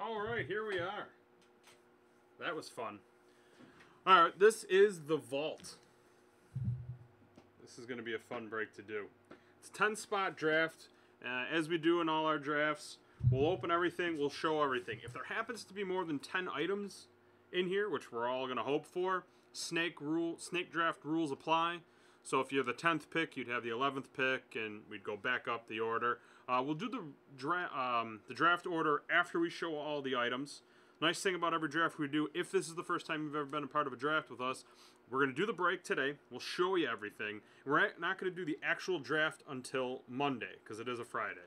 All right, here we are. That was fun. All right, this is the vault. This is going to be a fun break to do. It's a 10 spot draft. Uh, as we do in all our drafts, we'll open everything, we'll show everything. If there happens to be more than 10 items in here, which we're all going to hope for, snake rule, snake draft rules apply. So if you're the 10th pick, you'd have the 11th pick, and we'd go back up the order. Uh, we'll do the, dra- um, the draft order after we show all the items. Nice thing about every draft we do, if this is the first time you've ever been a part of a draft with us, we're going to do the break today. We'll show you everything. We're not going to do the actual draft until Monday because it is a Friday.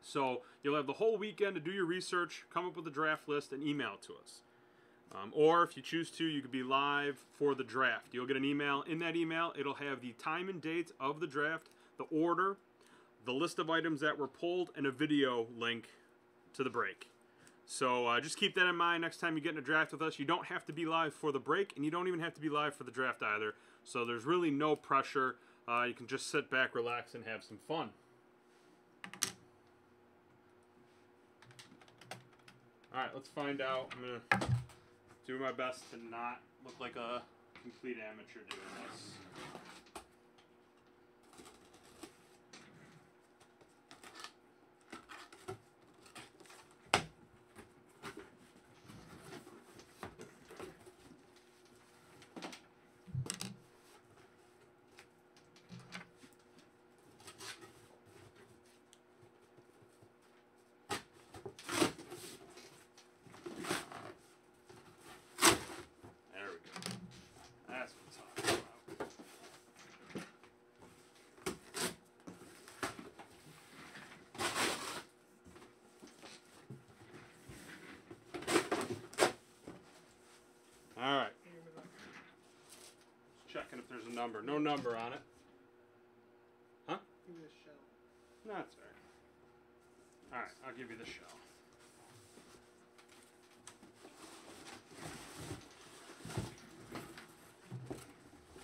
So you'll have the whole weekend to do your research, come up with a draft list, and email to us. Um, or if you choose to, you could be live for the draft. You'll get an email. In that email, it'll have the time and date of the draft, the order, the list of items that were pulled, and a video link to the break. So uh, just keep that in mind next time you get in a draft with us. You don't have to be live for the break, and you don't even have to be live for the draft either. So there's really no pressure. Uh, you can just sit back, relax, and have some fun. All right, let's find out. I'm gonna do my best to not look like a complete amateur doing this. There we go. That's what I'm talking about. All right. Just checking if there's a number. No number on it. Huh? Give me a shell. That's all right. All right, I'll give you the shell.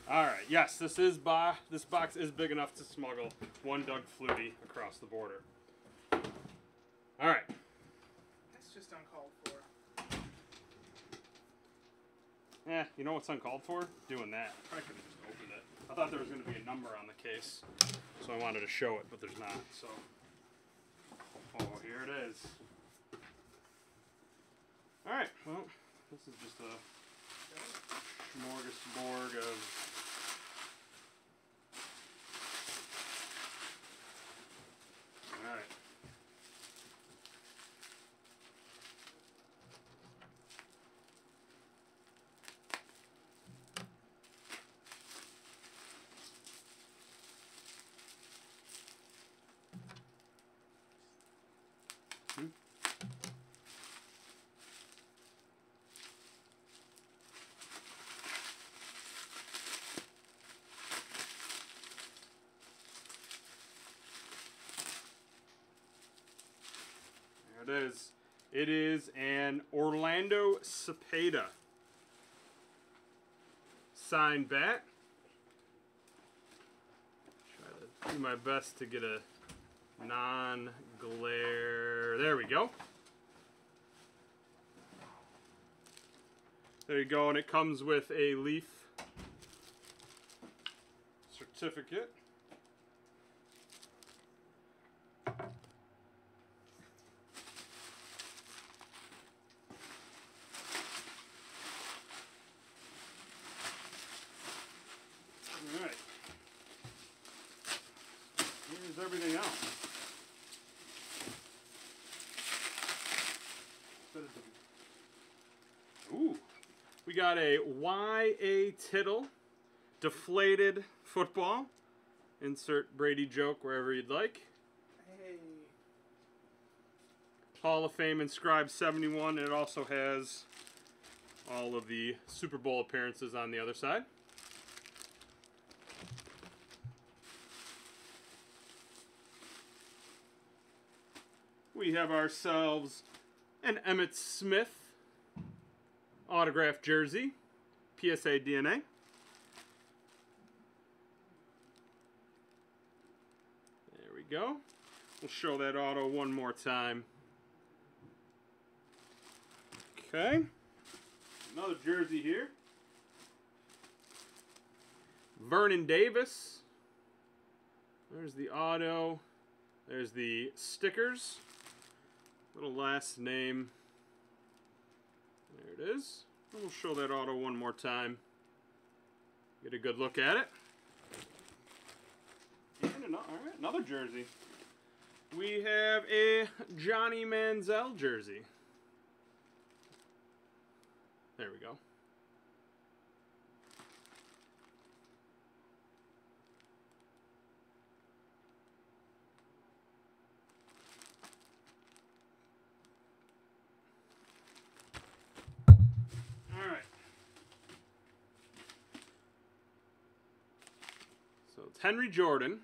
All right. Yes, this is bo- This box is big enough to smuggle one Doug Flutie across the border. All right. That's just uncalled for. Yeah, you know what's uncalled for? Doing that. I could have just opened it. I thought there was going to be a number on the case, so I wanted to show it, but there's not. So, oh, here it is. All right. Well, this is just a smorgasbord of. All right. There it is. It is an Orlando Cepeda signed bat. Try to do my best to get a non-glare. There we go. There you go, and it comes with a leaf certificate. Alright. Here's everything else. Ooh. We got a Y.A. Tittle deflated football. Insert Brady joke wherever you'd like. Hey. Hall of Fame inscribed 71. It also has all of the Super Bowl appearances on the other side. We have ourselves an Emmitt Smith autographed jersey, PSA DNA. There we go. We'll show that auto one more time. Okay. Another jersey here. Vernon Davis. There's the auto. There's the stickers. Little last name. It is. And we'll show that auto one more time. Get a good look at it. And another, all right, another jersey. We have a Johnny Manziel jersey. There we go. It's Henry Jordan.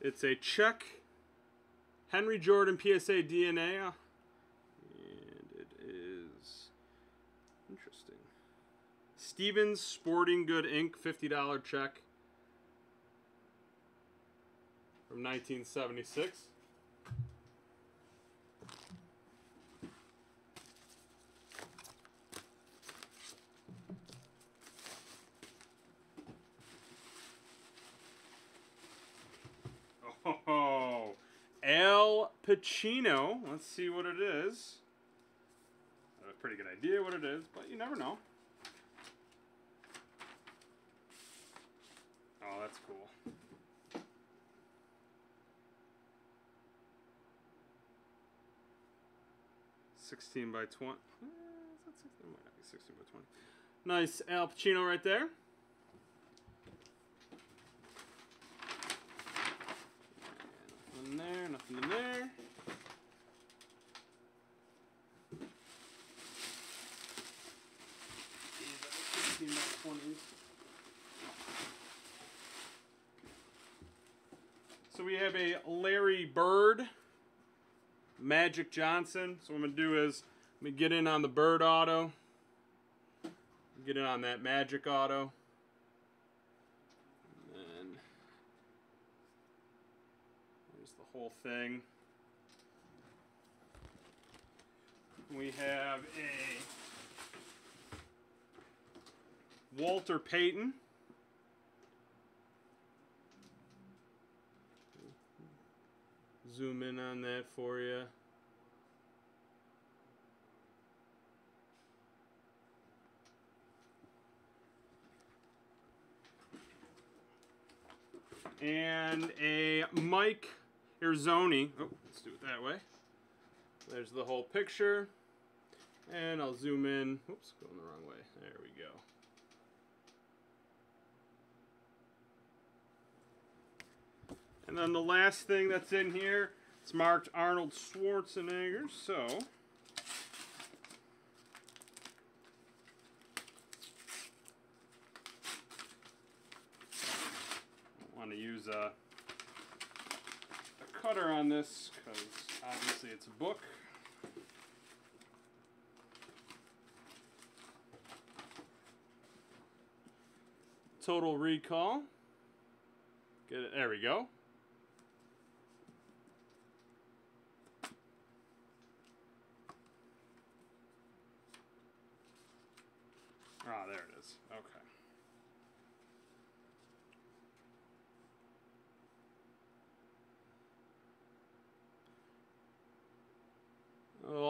It's a check Henry Jordan PSA DNA. And it is interesting. Stevens Sporting Good Inc. $50 check from 1976. Oh, Al Pacino. Let's see what it is. I have a pretty good idea what it is, but you never know. Oh, that's cool. Sixteen by twenty. Eh, is that 16? It might not be Sixteen by twenty. Nice Al Pacino right there. Nothing in there, nothing in there. These are 16 by 20s. So we have a Larry Bird, Magic Johnson. So what I'm gonna do is let me get in on the Bird auto, get in on that Magic auto, and then there's the whole thing. We have a Walter Payton. Zoom in on that for you. And a Mike Eruzione. Oh, let's do it that way. There's the whole picture. And I'll zoom in. Oops, going the wrong way. There we go. And then the last thing that's in here, it's marked Arnold Schwarzenegger. So, I want to use a, a cutter on this because obviously it's a book. Total Recall. Get it. There we go. Ah, there it is. Okay.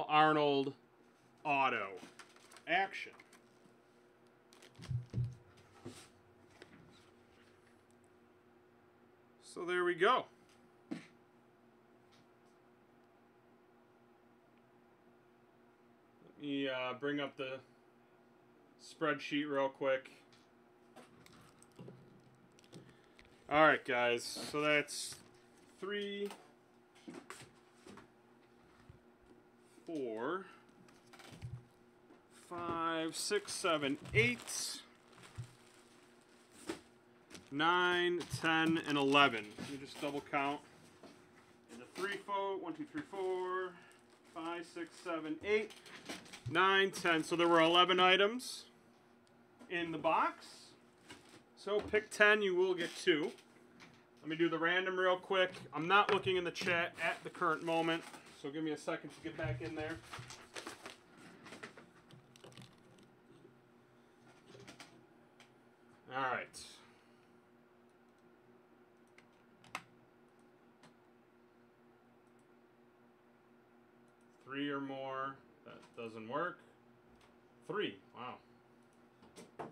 Arnold auto action. So there we go. Let me uh, bring up the spreadsheet real quick. All right, guys. So that's three, four, five, six, seven, eight, nine, ten, and eleven. Let me just double count. And the three, four, one, two, three, four, five, six, seven, eight, nine, ten. So there were eleven items. in the box. So pick 10, you will get two. Let me do the random real quick. I'm not looking in the chat at the current moment, so give me a second to get back in there. All right. Three or more. That doesn't work. Three. Wow.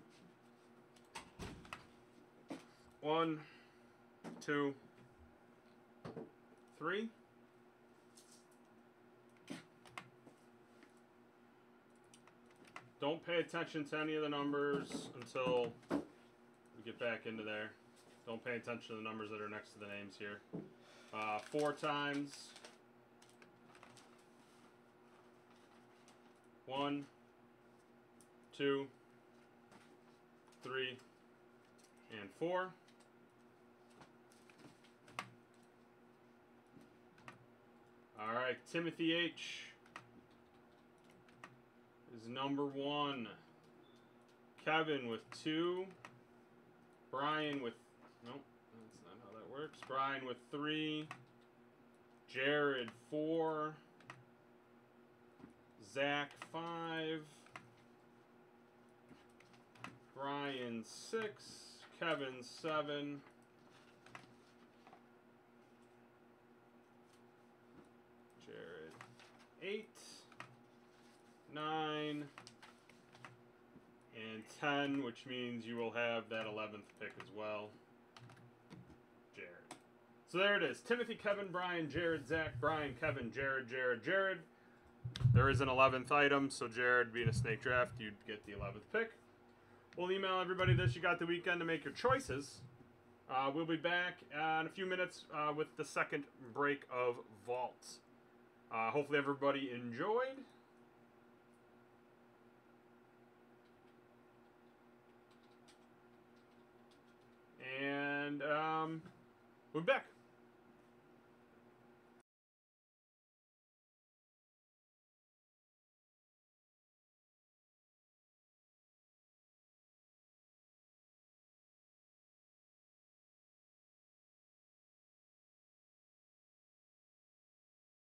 One, two, three. Don't pay attention to any of the numbers until we get back into there. Don't pay attention to the numbers that are next to the names here. Uh, four times. One, two, three, and four. All right, Timothy H is number one. Kevin with two. Brian with nope, that's not how that works. Brian with three. Jared four. Zach five. Brian six. Kevin seven. 9, and 10, which means you will have that 11th pick as well. Jared. So there it is. Timothy, Kevin, Brian, Jared, Zach, Brian, Kevin, Jared, Jared, Jared. There is an 11th item, so Jared, being a snake draft, you'd get the 11th pick. We'll email everybody this. You got the weekend to make your choices. Uh, we'll be back uh, in a few minutes uh, with the second break of Vault. Uh, hopefully, everybody enjoyed. We'll back.